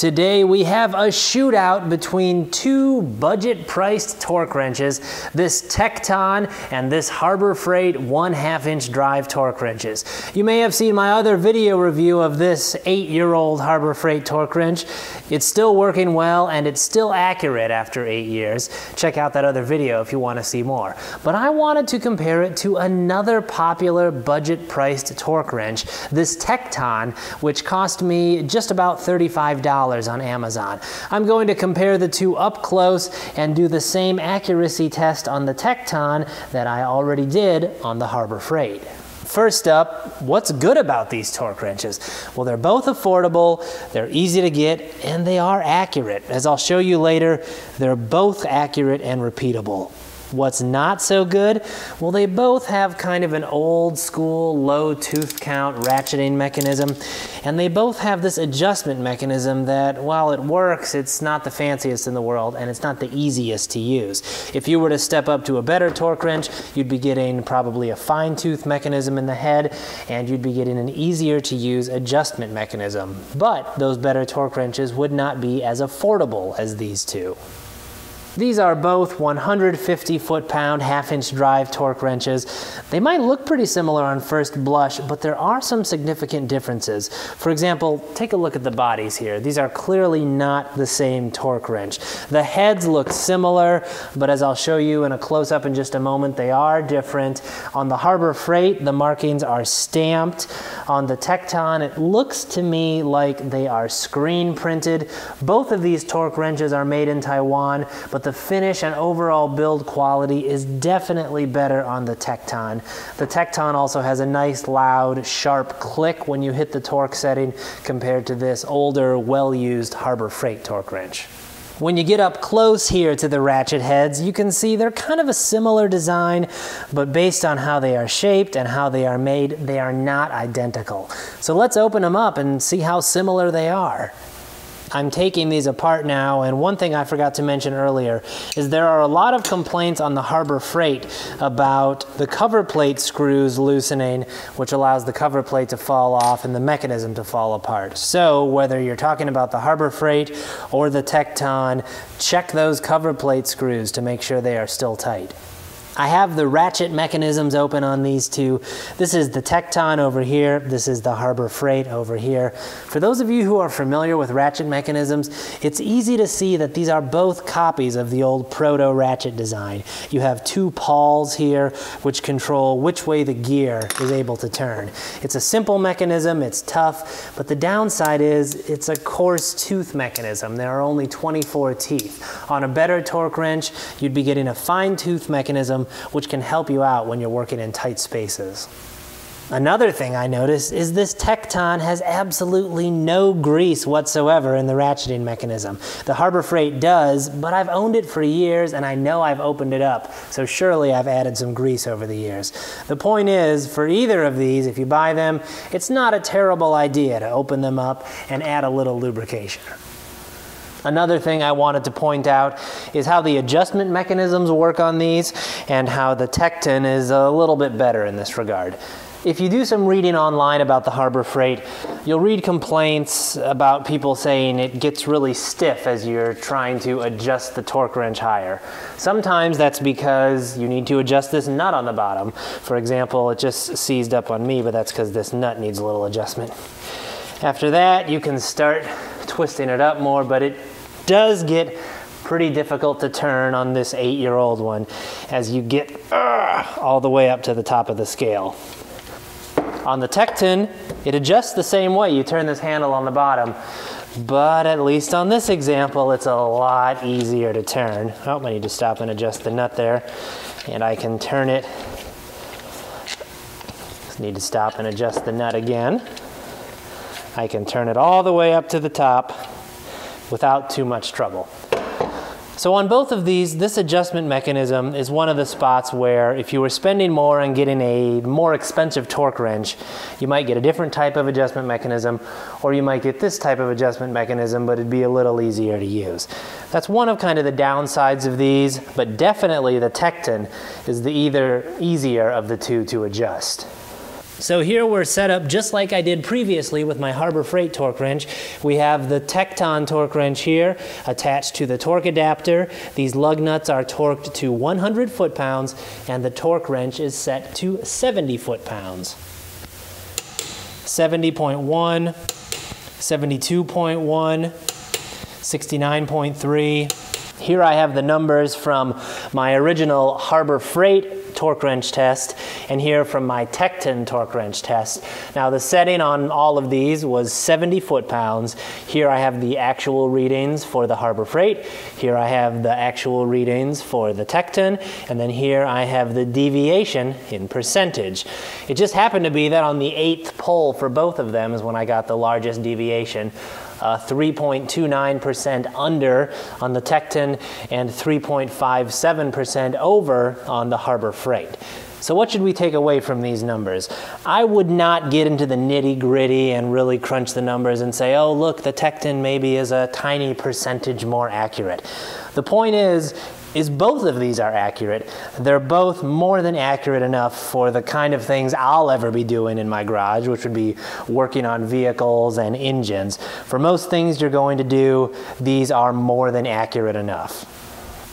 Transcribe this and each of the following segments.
Today we have a shootout between two budget priced torque wrenches, this Tekton and this Harbor Freight 1 half inch drive torque wrenches. You may have seen my other video review of this eight year old Harbor Freight torque wrench. It's still working well and it's still accurate after eight years. Check out that other video if you want to see more. But I wanted to compare it to another popular budget priced torque wrench, this Tekton, which cost me just about $35 on Amazon. I'm going to compare the two up close and do the same accuracy test on the Tekton that I already did on the Harbor Freight. First up, what's good about these torque wrenches? Well, they're both affordable, they're easy to get, and they are accurate. As I'll show you later, they're both accurate and repeatable. What's not so good? Well, they both have kind of an old school low tooth count ratcheting mechanism, and they both have this adjustment mechanism that, while it works, it's not the fanciest in the world and it's not the easiest to use. If you were to step up to a better torque wrench, you'd be getting probably a fine tooth mechanism in the head, and you'd be getting an easier to use adjustment mechanism. But those better torque wrenches would not be as affordable as these two. These are both 150 foot-pound half-inch drive torque wrenches. They might look pretty similar on first blush, but there are some significant differences. For example, take a look at the bodies here. These are clearly not the same torque wrench. The heads look similar, but as I'll show you in a close-up in just a moment, they are different. On the Harbor Freight, the markings are stamped. On the Tekton, it looks to me like they are screen printed. Both of these torque wrenches are made in Taiwan, but but the finish and overall build quality is definitely better on the Tekton. The Tekton also has a nice loud sharp click when you hit the torque setting compared to this older well-used Harbor Freight torque wrench. When you get up close here to the ratchet heads, you can see they're kind of a similar design, but based on how they are shaped and how they are made, they are not identical. So let's open them up and see how similar they are. I'm taking these apart now, and one thing I forgot to mention earlier is there are a lot of complaints on the Harbor Freight about the cover plate screws loosening, which allows the cover plate to fall off and the mechanism to fall apart. So whether you're talking about the Harbor Freight or the Tekton, check those cover plate screws to make sure they are still tight. I have the ratchet mechanisms open on these two. This is the Tekton over here. This is the Harbor Freight over here. For those of you who are familiar with ratchet mechanisms, it's easy to see that these are both copies of the old proto ratchet design. You have two pawls here which control which way the gear is able to turn. It's a simple mechanism, it's tough, but the downside is it's a coarse tooth mechanism. There are only 24 teeth. On a better torque wrench, you'd be getting a fine tooth mechanism which can help you out when you're working in tight spaces. Another thing I noticed is this Tekton has absolutely no grease whatsoever in the ratcheting mechanism. The Harbor Freight does, but I've owned it for years and I know I've opened it up, so surely I've added some grease over the years. The point is, for either of these, if you buy them, it's not a terrible idea to open them up and add a little lubrication. Another thing I wanted to point out is how the adjustment mechanisms work on these and how the Tekton is a little bit better in this regard. If you do some reading online about the Harbor Freight, you'll read complaints about people saying it gets really stiff as you're trying to adjust the torque wrench higher. Sometimes that's because you need to adjust this nut on the bottom. For example, it just seized up on me, but that's because this nut needs a little adjustment. After that, you can start twisting it up more, but it does get pretty difficult to turn on this eight-year-old one as you get uh, all the way up to the top of the scale. On the Tekton, it adjusts the same way. You turn this handle on the bottom, but at least on this example, it's a lot easier to turn. Oh, I need to stop and adjust the nut there, and I can turn it. Just need to stop and adjust the nut again. I can turn it all the way up to the top without too much trouble. So on both of these, this adjustment mechanism is one of the spots where if you were spending more and getting a more expensive torque wrench, you might get a different type of adjustment mechanism, or you might get this type of adjustment mechanism, but it'd be a little easier to use. That's one of kind of the downsides of these, but definitely the Tekton is the either easier of the two to adjust. So here we're set up just like I did previously with my Harbor Freight torque wrench. We have the Tekton torque wrench here attached to the torque adapter. These lug nuts are torqued to 100 foot-pounds and the torque wrench is set to 70 foot-pounds. 70.1, 72.1, 69.3. Here I have the numbers from my original Harbor Freight torque wrench test and here from my Tekton torque wrench test. Now the setting on all of these was 70 foot-pounds. Here I have the actual readings for the Harbor Freight. Here I have the actual readings for the Tekton and then here I have the deviation in percentage. It just happened to be that on the eighth pull for both of them is when I got the largest deviation. 3.29% uh, under on the Tekton and 3.57% over on the Harbor Freight. So what should we take away from these numbers? I would not get into the nitty gritty and really crunch the numbers and say, oh, look, the Tekton maybe is a tiny percentage more accurate. The point is, is both of these are accurate. They're both more than accurate enough for the kind of things I'll ever be doing in my garage, which would be working on vehicles and engines. For most things you're going to do, these are more than accurate enough.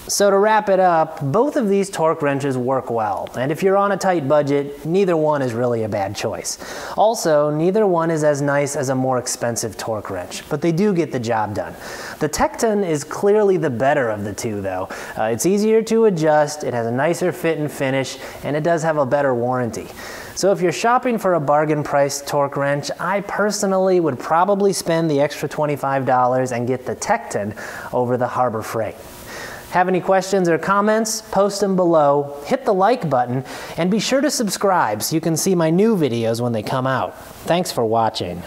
So to wrap it up, both of these torque wrenches work well, and if you're on a tight budget, neither one is really a bad choice. Also, neither one is as nice as a more expensive torque wrench, but they do get the job done. The Tekton is clearly the better of the two though. Uh, it's easier to adjust, it has a nicer fit and finish, and it does have a better warranty. So if you're shopping for a bargain price torque wrench, I personally would probably spend the extra $25 and get the Tekton over the Harbor Freight. Have any questions or comments? Post them below, hit the like button, and be sure to subscribe so you can see my new videos when they come out. Thanks for watching.